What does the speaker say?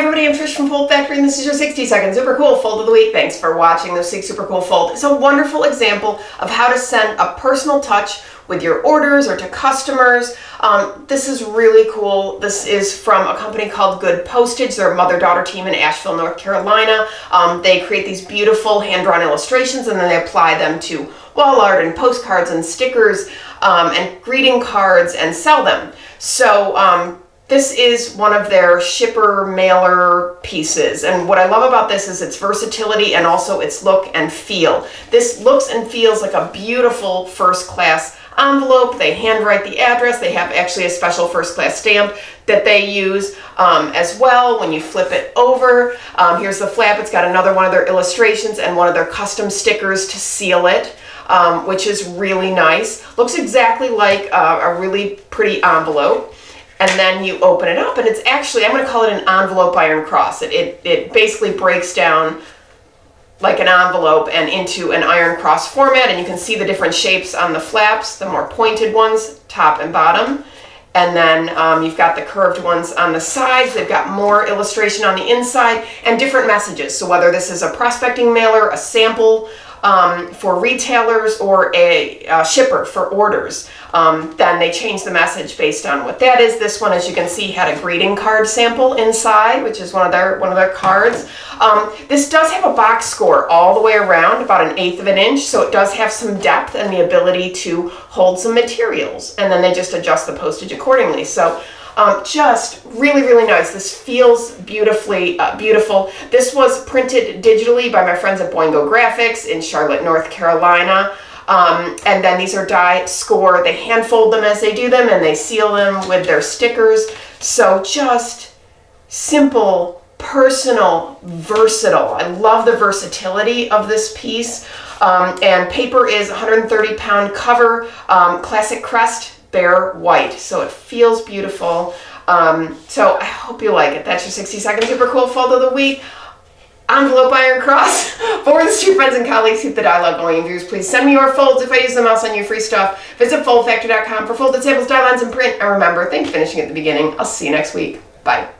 everybody, I'm Trish from Fold Factory and this is your 60 second super cool fold of the week. Thanks for watching this week's super cool fold. It's a wonderful example of how to send a personal touch with your orders or to customers. Um, this is really cool. This is from a company called Good Postage. They're a mother-daughter team in Asheville, North Carolina. Um, they create these beautiful hand-drawn illustrations and then they apply them to wall art and postcards and stickers um, and greeting cards and sell them. So um, this is one of their shipper mailer pieces. And what I love about this is its versatility and also its look and feel. This looks and feels like a beautiful first class envelope. They handwrite the address. They have actually a special first class stamp that they use um, as well when you flip it over. Um, here's the flap. It's got another one of their illustrations and one of their custom stickers to seal it. Um, which is really nice. Looks exactly like uh, a really pretty envelope and then you open it up and it's actually, I'm going to call it an envelope iron cross. It, it, it basically breaks down like an envelope and into an iron cross format and you can see the different shapes on the flaps, the more pointed ones, top and bottom. And then um, you've got the curved ones on the sides. They've got more illustration on the inside and different messages. So whether this is a prospecting mailer, a sample, um, for retailers or a, a shipper for orders. Um, then they change the message based on what that is. This one, as you can see, had a greeting card sample inside, which is one of their one of their cards. Um, this does have a box score all the way around, about an eighth of an inch, so it does have some depth and the ability to hold some materials. And then they just adjust the postage accordingly. So um, just really, really nice. This feels beautifully uh, beautiful. This was printed digitally by my friends at Boingo Graphics in Charlotte, North Carolina. Um, and then these are die score. They hand fold them as they do them and they seal them with their stickers. So just simple, personal, versatile. I love the versatility of this piece. Um, and paper is 130 pound cover, um, classic crest, bare white. So it feels beautiful. Um, so I hope you like it. That's your 60 second super cool fold of the week. Envelope Iron Cross. For the two friends and colleagues, keep the dialogue going. Viewers, please send me your folds if I use them. I'll send you free stuff. Visit foldfactory.com for folded samples, die and print. And remember, think finishing at the beginning. I'll see you next week. Bye.